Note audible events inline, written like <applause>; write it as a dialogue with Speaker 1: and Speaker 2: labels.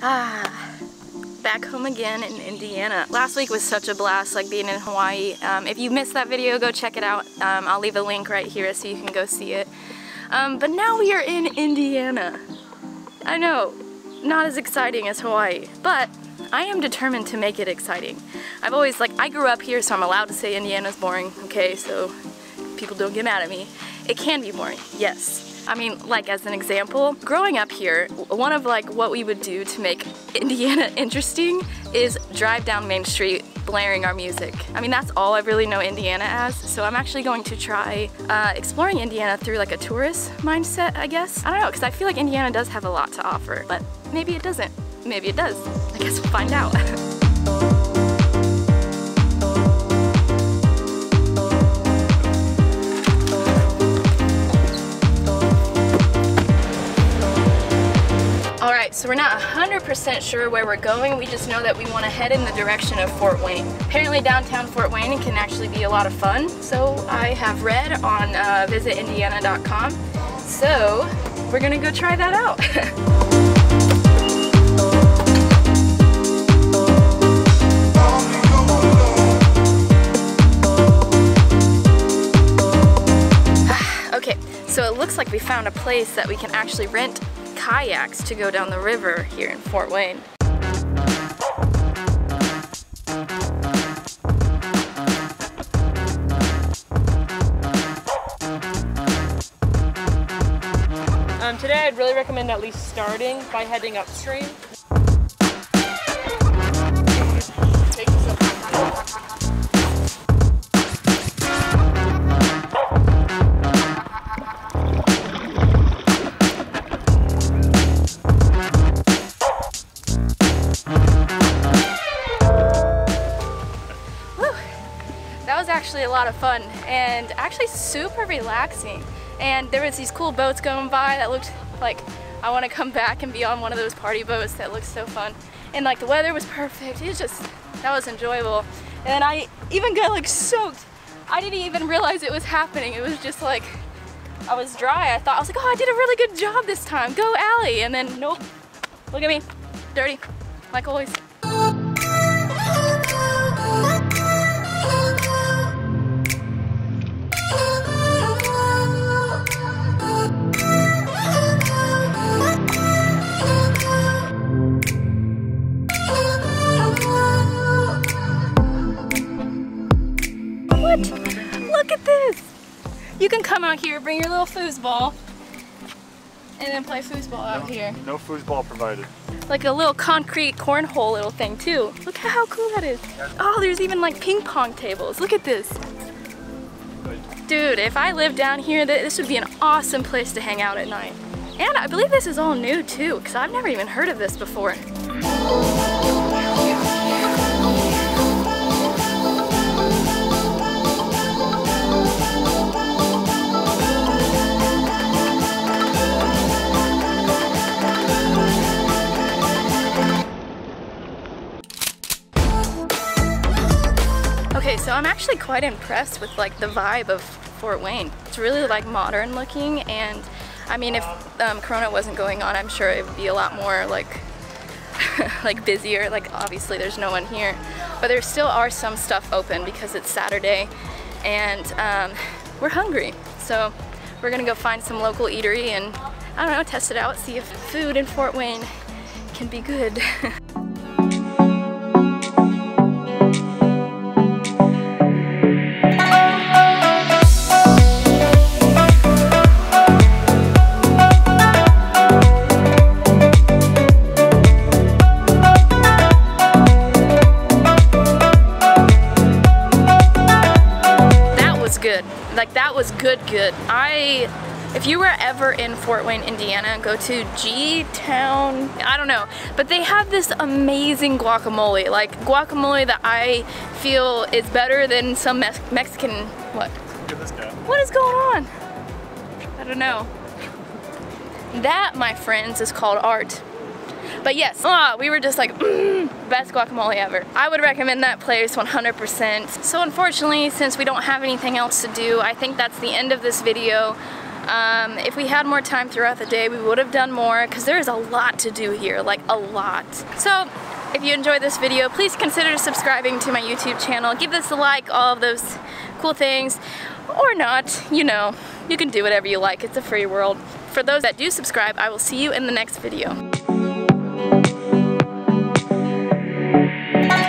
Speaker 1: Ah, back home again in Indiana. Last week was such a blast, like being in Hawaii. Um, if you missed that video, go check it out. Um, I'll leave a link right here so you can go see it. Um, but now we are in Indiana. I know, not as exciting as Hawaii, but I am determined to make it exciting. I've always, like, I grew up here, so I'm allowed to say Indiana's boring, okay, so people don't get mad at me. It can be boring, yes. I mean, like as an example, growing up here, one of like what we would do to make Indiana <laughs> interesting is drive down Main Street blaring our music. I mean, that's all I really know Indiana as, so I'm actually going to try uh, exploring Indiana through like a tourist mindset, I guess. I don't know, because I feel like Indiana does have a lot to offer, but maybe it doesn't. Maybe it does. I guess we'll find out. <laughs> so we're not 100% sure where we're going, we just know that we want to head in the direction of Fort Wayne. Apparently downtown Fort Wayne can actually be a lot of fun, so I have read on uh, visitindiana.com. So we're gonna go try that out. <laughs> okay, so it looks like we found a place that we can actually rent kayaks to go down the river here in Fort Wayne.
Speaker 2: Um, today I'd really recommend at least starting by heading upstream.
Speaker 1: Actually a lot of fun and actually super relaxing. And there was these cool boats going by that looked like I want to come back and be on one of those party boats that looks so fun. And like the weather was perfect. It was just, that was enjoyable. And I even got like soaked. I didn't even realize it was happening. It was just like, I was dry. I thought, I was like, oh, I did a really good job this time. Go Allie. And then nope, look at me, dirty, like always. You can come out here, bring your little foosball, and then play foosball out
Speaker 3: no,
Speaker 1: here.
Speaker 3: No foosball provided.
Speaker 1: Like a little concrete cornhole little thing too. Look at how cool that is. Oh, there's even like ping pong tables. Look at this. Dude, if I lived down here, this would be an awesome place to hang out at night. And I believe this is all new too, because I've never even heard of this before. Okay, so I'm actually quite impressed with like the vibe of Fort Wayne. It's really like modern looking and I mean if um, Corona wasn't going on I'm sure it would be a lot more like <laughs> like busier. Like obviously there's no one here. But there still are some stuff open because it's Saturday and um, we're hungry. So we're gonna go find some local eatery and I don't know test it out see if food in Fort Wayne can be good <laughs> was good, good. I, if you were ever in Fort Wayne, Indiana, go to G-Town, I don't know, but they have this amazing guacamole, like guacamole that I feel is better than some Mex Mexican, what? What is going on? I don't know. That, my friends, is called art. But yes, ah, we were just like, mm, best guacamole ever. I would recommend that place 100%. So unfortunately, since we don't have anything else to do, I think that's the end of this video. Um, if we had more time throughout the day, we would have done more because there is a lot to do here, like a lot. So if you enjoyed this video, please consider subscribing to my YouTube channel. Give this a like, all of those cool things, or not, you know. You can do whatever you like, it's a free world. For those that do subscribe, I will see you in the next video. Thank you.